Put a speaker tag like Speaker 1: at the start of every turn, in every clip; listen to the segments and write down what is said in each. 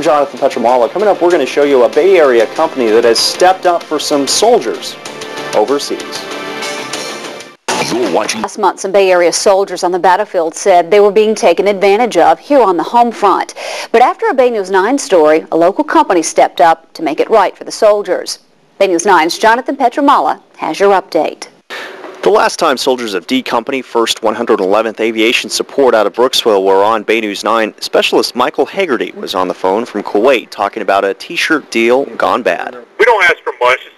Speaker 1: I'm Jonathan Petramala. Coming up, we're going to show you a Bay Area company that has stepped up for some soldiers overseas.
Speaker 2: Last month, some Bay Area soldiers on the battlefield said they were being taken advantage of here on the home front. But after a Bay News 9 story, a local company stepped up to make it right for the soldiers. Bay News 9's Jonathan Petramala has your update.
Speaker 1: The last time soldiers of D Company, 1st 111th Aviation Support out of Brooksville were on Bay News 9, specialist Michael Hagerty was on the phone from Kuwait talking about a T-shirt deal gone bad.
Speaker 3: We don't ask for much.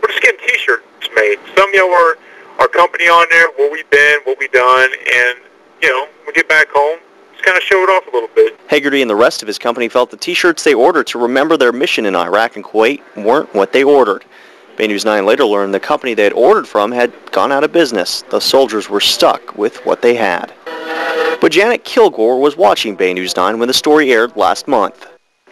Speaker 3: We're just getting T-shirts made. Some, of you know, our, our company on there, where we've been, what we've done, and, you know, we get back home, just kind of show it off a little bit.
Speaker 1: Hagerty and the rest of his company felt the T-shirts they ordered to remember their mission in Iraq and Kuwait weren't what they ordered. Bay News 9 later learned the company they had ordered from had gone out of business. The soldiers were stuck with what they had. But Janet Kilgore was watching Bay News 9 when the story aired last month.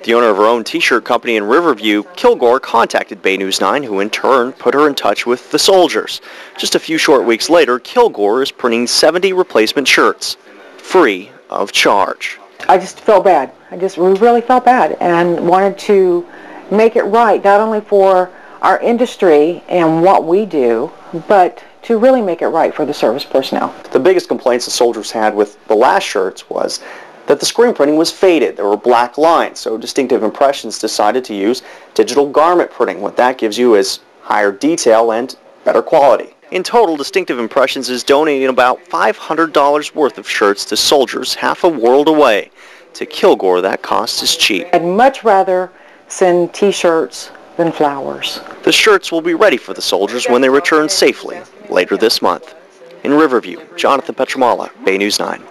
Speaker 1: The owner of her own t-shirt company in Riverview, Kilgore contacted Bay News 9, who in turn put her in touch with the soldiers. Just a few short weeks later, Kilgore is printing 70 replacement shirts, free of charge.
Speaker 4: I just felt bad. I just really felt bad and wanted to make it right, not only for our industry and what we do, but to really make it right for the service personnel.
Speaker 1: The biggest complaints the soldiers had with the last shirts was that the screen printing was faded. There were black lines, so Distinctive Impressions decided to use digital garment printing. What that gives you is higher detail and better quality. In total, Distinctive Impressions is donating about $500 worth of shirts to soldiers half a world away. To Kilgore, that cost is cheap.
Speaker 4: I'd much rather send t-shirts than flowers.
Speaker 1: The shirts will be ready for the soldiers when they return safely later this month. In Riverview, Jonathan Petramala, Bay News 9.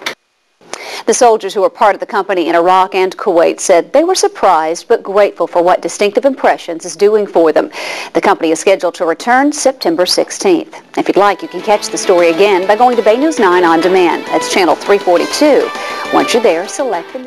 Speaker 2: The soldiers who were part of the company in Iraq and Kuwait said they were surprised but grateful for what Distinctive Impressions is doing for them. The company is scheduled to return September 16th. If you'd like, you can catch the story again by going to Bay News 9 on demand. That's channel 342. Once you're there, select the